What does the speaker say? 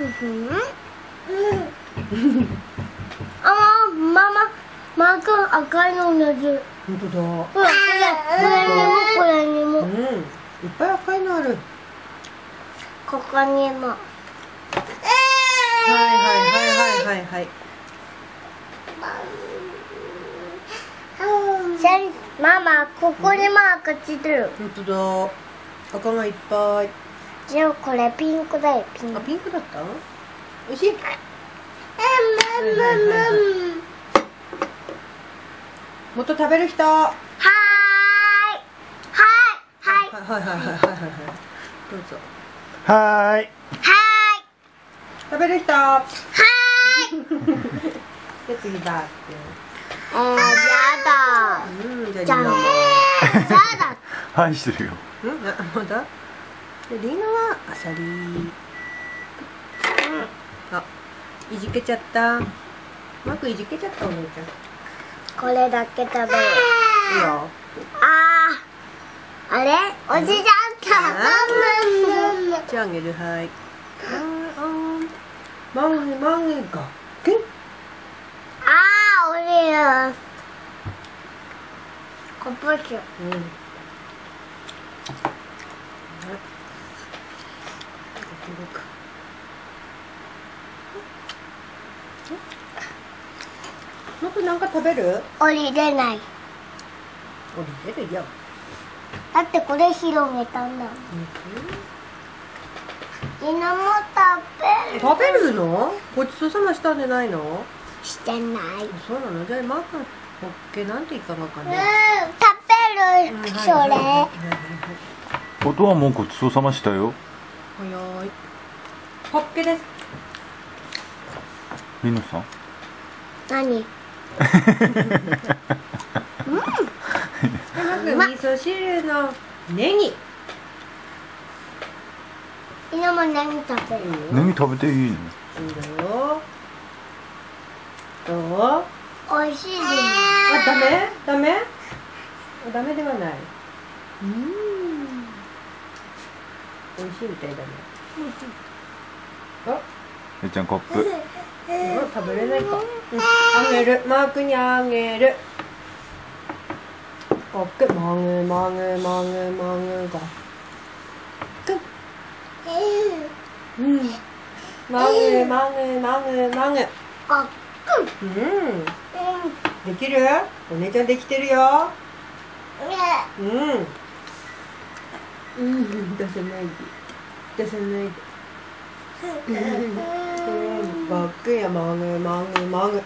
うん。あマママーク赤いの同じ本当だほらこれこれにもこれにもうんいっぱい赤いのあるここにもはいはいはいはいはいはいママここにも赤ついてる本当だ赤がいっぱいじゃあこれピンクだよピンク。あピンクだった？おいしい？もっと食べる人。はーい。はい。はいはいはいどうぞ。はーい。はい。食べる人。はーい。で次バーって。えー、やだ。うんじゃあ2番 はいしてるよんまだ？でリナはアサリ。あいじけちゃった。うまくいじけちゃったお姉ちこれだけ食べるゃんいいよ。あーあれ？おじちゃんたじゃああげるはい。あんマンゲマンゲがけんあーおいしいよコップ酒うんもっとなんか食べる？降りれない。降りてるよ。だってこれ広げたんだみん。なも食べる。食べるの？ごちそうさましたんじゃないの？してない。うんそうなの？じゃあマー君ホッケなんて言ったのかね。食べる。うんはい。それ。はいはいはいはい。音はもうごちそうさましたよ早いホッケです。りのさん？何？でマー君味噌汁のネギみんなも何食べる？ネギ食べていいの？いいだよ。どう？おいしいです。あ、ダメ？ダメ？あダメではない。うん。美味しいみたいだねちゃんコップ。うん食べれないか、うん、あげるマークにあげるオッケーマグマグマグマグがうんマグマグマグマグうんできるお姉ちゃんできてるようんうん出さないで私脱いで僕やまぐまぐまぐ